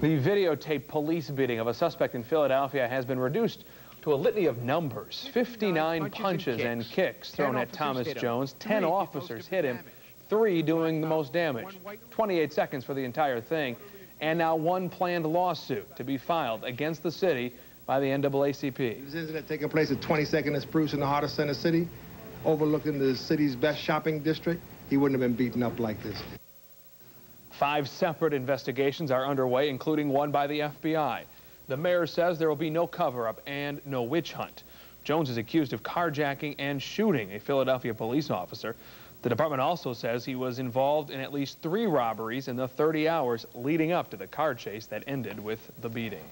The videotaped police beating of a suspect in Philadelphia has been reduced to a litany of numbers. 59 punches and kicks, and kicks thrown at Thomas Jones. 10 officers hit him, three doing the most damage. 28 seconds for the entire thing. And now one planned lawsuit to be filed against the city by the NAACP. This incident taking place at 22nd and Spruce in the heart of Center City, overlooking the city's best shopping district. He wouldn't have been beaten up like this. Five separate investigations are underway, including one by the FBI. The mayor says there will be no cover-up and no witch hunt. Jones is accused of carjacking and shooting a Philadelphia police officer. The department also says he was involved in at least three robberies in the 30 hours leading up to the car chase that ended with the beating.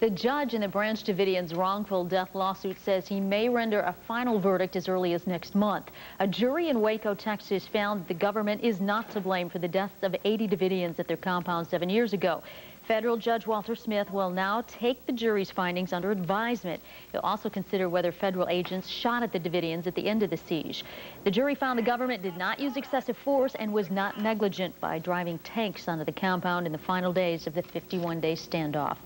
The judge in the Branch Davidian's wrongful death lawsuit says he may render a final verdict as early as next month. A jury in Waco, Texas found the government is not to blame for the deaths of 80 Davidians at their compound seven years ago. Federal Judge Walter Smith will now take the jury's findings under advisement. He'll also consider whether federal agents shot at the Davidians at the end of the siege. The jury found the government did not use excessive force and was not negligent by driving tanks onto the compound in the final days of the 51-day standoff.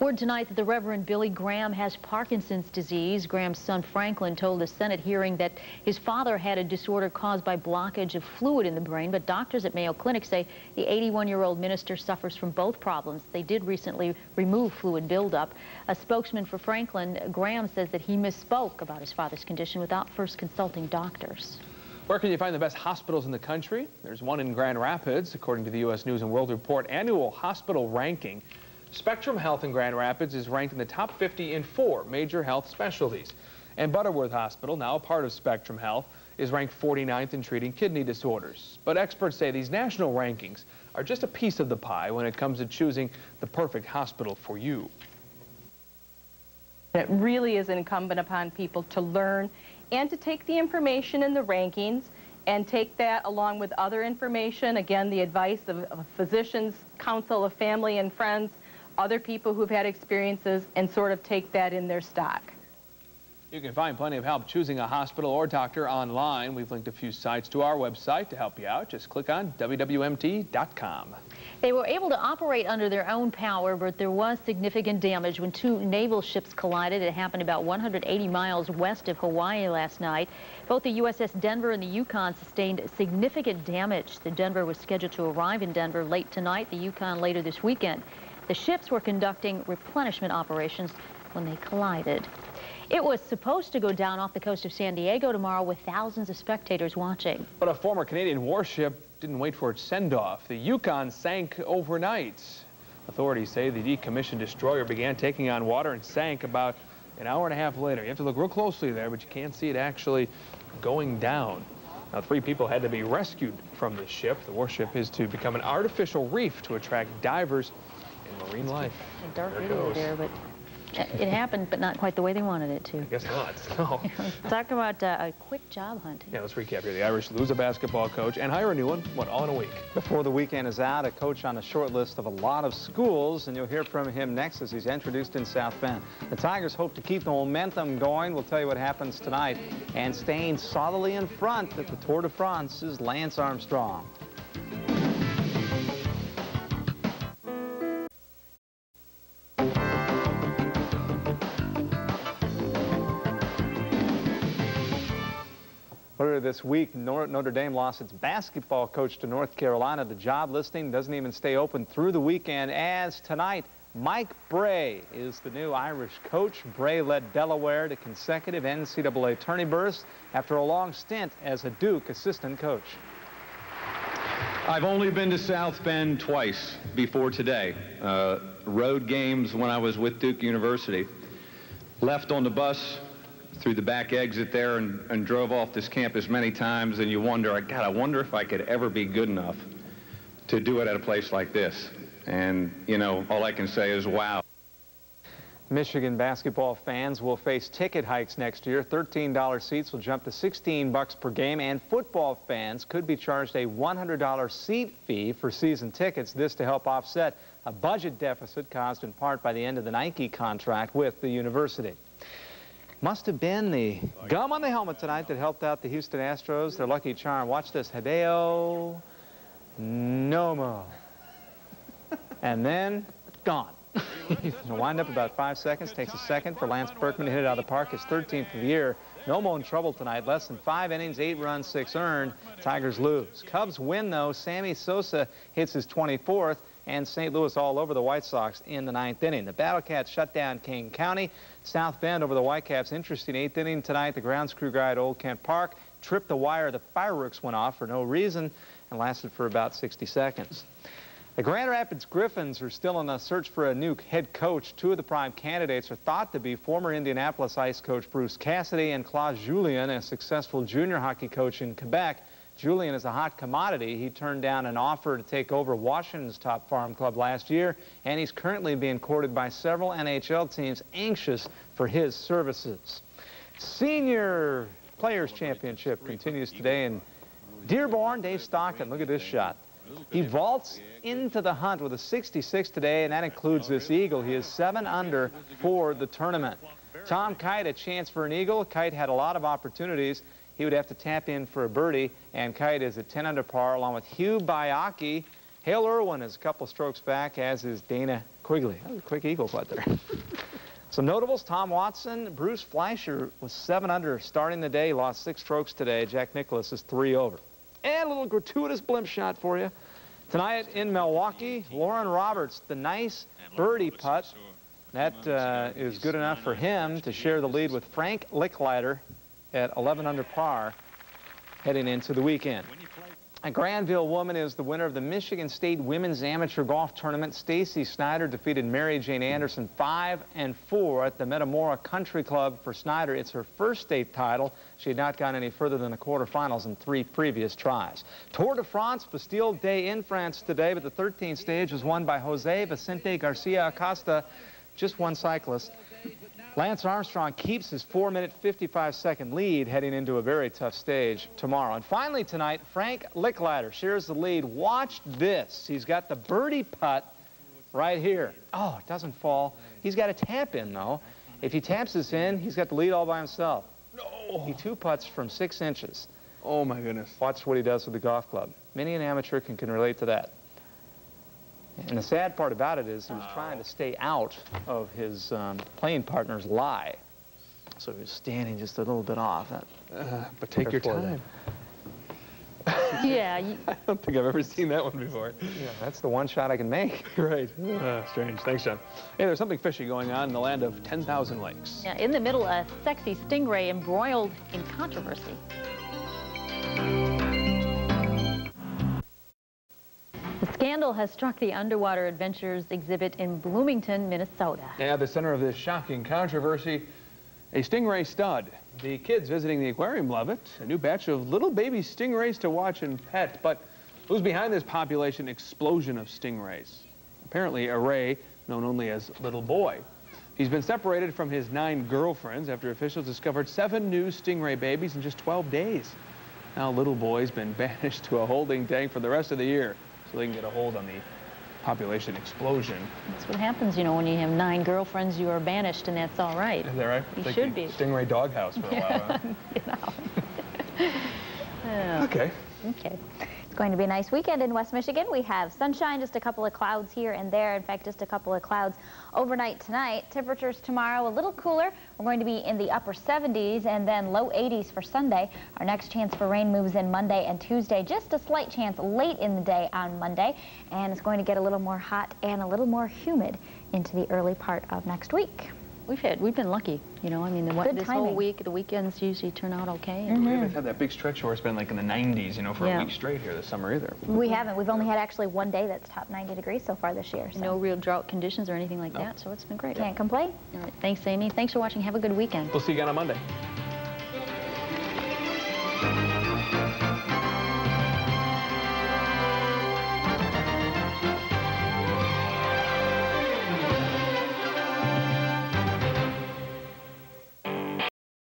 Word tonight that the Reverend Billy Graham has Parkinson's disease. Graham's son Franklin told the Senate hearing that his father had a disorder caused by blockage of fluid in the brain, but doctors at Mayo Clinic say the 81-year-old minister suffers from both problems. They did recently remove fluid buildup. A spokesman for Franklin, Graham, says that he misspoke about his father's condition without first consulting doctors. Where can you find the best hospitals in the country? There's one in Grand Rapids, according to the U.S. News & World Report annual hospital ranking. Spectrum Health in Grand Rapids is ranked in the top 50 in four major health specialties. And Butterworth Hospital, now a part of Spectrum Health, is ranked 49th in treating kidney disorders. But experts say these national rankings are just a piece of the pie when it comes to choosing the perfect hospital for you. It really is incumbent upon people to learn and to take the information in the rankings and take that along with other information, again, the advice of, of physicians, counsel of family and friends, other people who've had experiences and sort of take that in their stock. You can find plenty of help choosing a hospital or doctor online. We've linked a few sites to our website to help you out. Just click on wwmt.com. They were able to operate under their own power, but there was significant damage when two naval ships collided. It happened about 180 miles west of Hawaii last night. Both the USS Denver and the Yukon sustained significant damage. The Denver was scheduled to arrive in Denver late tonight, the Yukon later this weekend. The ships were conducting replenishment operations when they collided. It was supposed to go down off the coast of San Diego tomorrow with thousands of spectators watching. But a former Canadian warship didn't wait for its send-off. The Yukon sank overnight. Authorities say the decommissioned destroyer began taking on water and sank about an hour and a half later. You have to look real closely there, but you can't see it actually going down. Now, three people had to be rescued from the ship. The warship is to become an artificial reef to attract divers marine life. A dark video there, but it happened, but not quite the way they wanted it to. I guess not. No. Talk about uh, a quick job hunt. Yeah, let's recap here. The Irish lose a basketball coach and hire a new one, what, all in a week. Before the weekend is out, a coach on a short list of a lot of schools, and you'll hear from him next as he's introduced in South Bend. The Tigers hope to keep the momentum going. We'll tell you what happens tonight. And staying solidly in front at the Tour de France is Lance Armstrong. Earlier this week, Notre Dame lost its basketball coach to North Carolina. The job listing doesn't even stay open through the weekend as tonight, Mike Brey is the new Irish coach. Brey led Delaware to consecutive NCAA tourney bursts after a long stint as a Duke assistant coach. I've only been to South Bend twice before today. Uh, road games when I was with Duke University. Left on the bus through the back exit there and, and drove off this campus many times, and you wonder, God, I wonder if I could ever be good enough to do it at a place like this. And, you know, all I can say is, wow. Michigan basketball fans will face ticket hikes next year. $13 seats will jump to 16 bucks per game, and football fans could be charged a $100 seat fee for season tickets. This to help offset a budget deficit caused in part by the end of the Nike contract with the university. Must have been the gum on the helmet tonight that helped out the Houston Astros. Their lucky charm. Watch this. Hideo Nomo. and then gone. He's going to wind up about five seconds. Takes a second for Lance Berkman to hit it out of the park. His 13th of the year. Nomo in trouble tonight. Less than five innings, eight runs, six earned. Tigers lose. Cubs win, though. Sammy Sosa hits his 24th and St. Louis all over the White Sox in the ninth inning. The Battlecats shut down Kane County. South Bend over the Whitecaps. Interesting eighth inning tonight. The grounds crew guy at Old Kent Park tripped the wire. The fireworks went off for no reason and lasted for about 60 seconds. The Grand Rapids Griffins are still on the search for a new head coach. Two of the prime candidates are thought to be former Indianapolis Ice coach Bruce Cassidy and Claude Julien, a successful junior hockey coach in Quebec. Julien is a hot commodity. He turned down an offer to take over Washington's top farm club last year, and he's currently being courted by several NHL teams anxious for his services. Senior Players Championship continues today in Dearborn. Dave Stockton, look at this shot. He vaults into the hunt with a 66 today, and that includes this eagle. He is 7 under for the tournament. Tom Kite, a chance for an eagle. Kite had a lot of opportunities. He would have to tap in for a birdie, and Kite is at 10 under par, along with Hugh Baiocchi. Hale Irwin is a couple strokes back, as is Dana Quigley. That was a quick eagle putt there. Some notables, Tom Watson, Bruce Fleisher was 7 under starting the day, lost six strokes today. Jack Nicklaus is 3 over. And a little gratuitous blimp shot for you. Tonight in Milwaukee, Loren Roberts, the nice birdie putt. That uh, is good enough for him to share the lead with Frank Lickliter at 11 under par heading into the weekend. A Granville woman is the winner of the Michigan State Women's Amateur Golf Tournament. Stacy Snyder defeated Mary Jane Anderson 5 and 4 at the Metamora Country Club for Snyder. It's her first state title. She had not gone any further than the quarterfinals in three previous tries. Tour de France, Bastille Day in France today, but the 13th stage was won by Jose Vicente Garcia Acosta, just one cyclist. Lance Armstrong keeps his 4-minute, 55-second lead heading into a very tough stage tomorrow. And finally tonight, Frank Lickliter shares the lead. Watch this. He's got the birdie putt right here. Oh, it doesn't fall. He's got a tap in, though. If he taps this in, he's got the lead all by himself. No. He two putts from six inches. Oh, my goodness. Watch what he does with the golf club. Many an amateur can, can relate to that. And the sad part about it is he was trying to stay out of his um, playing partner's lie. So he was standing just a little bit off. That, uh, but take your time. yeah. You... I don't think I've ever seen that one before. Yeah, that's the one shot I can make. right. Uh, strange. Thanks, John. Hey, there's something fishy going on in the land of 10,000 lakes. Yeah, in the middle, a sexy stingray embroiled in controversy. Has struck the Underwater Adventures exhibit in Bloomington, Minnesota. Yeah, the center of this shocking controversy, a stingray stud. The kids visiting the aquarium love it. A new batch of little baby stingrays to watch and pet. But who's behind this population explosion of stingrays? Apparently a Ray, known only as Little Boy. He's been separated from his nine girlfriends after officials discovered seven new stingray babies in just 12 days. Now Little Boy's been banished to a holding tank for the rest of the year so they can get a hold on the population explosion. That's what happens, you know, when you have nine girlfriends, you are banished, and that's all right. Is that right? You like should be. Stingray doghouse for a while, huh? you know. okay. Okay going to be a nice weekend in West Michigan. We have sunshine, just a couple of clouds here and there. In fact, just a couple of clouds overnight tonight. Temperatures tomorrow a little cooler. We're going to be in the upper 70s and then low 80s for Sunday. Our next chance for rain moves in Monday and Tuesday. Just a slight chance late in the day on Monday. And it's going to get a little more hot and a little more humid into the early part of next week. We've had, we've been lucky, you know. I mean, the, Good this timing. whole week, the weekends usually turn out okay. Mm -hmm. We haven't had that big stretch where it's been like in the 90s, you know, for yeah. a week straight here this summer either. We haven't. We've only had actually one day that's top 90 degrees so far this year. So. No real drought conditions or anything like no. that, so it's been great. Can't complain. All right, thanks, Amy. Thanks for watching. Have a good weekend. We'll see you again on Monday.